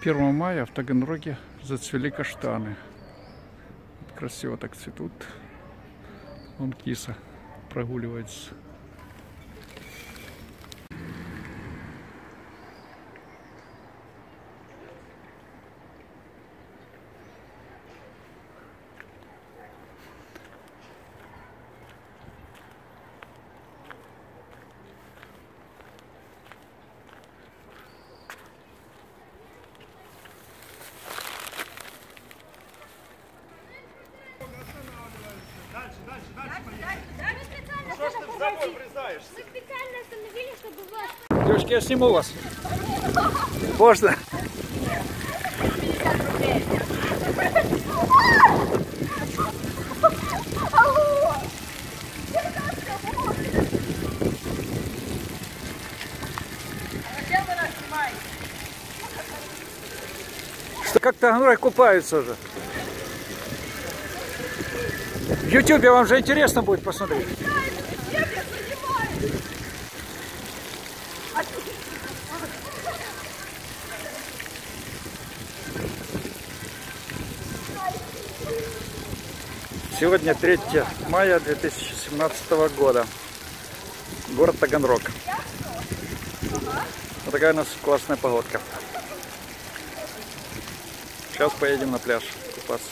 1 мая в Таганроге зацвели каштаны. Красиво так цветут. Вон киса прогуливается. Мы специально Мы специально остановили, чтобы вас... Девушки, я сниму вас. Можно? Что как-то Ганрой купаются уже. В Ютубе вам же интересно будет посмотреть. Сегодня 3 мая 2017 года. Город Таганрог. Вот такая у нас классная погодка. Сейчас поедем на пляж купаться.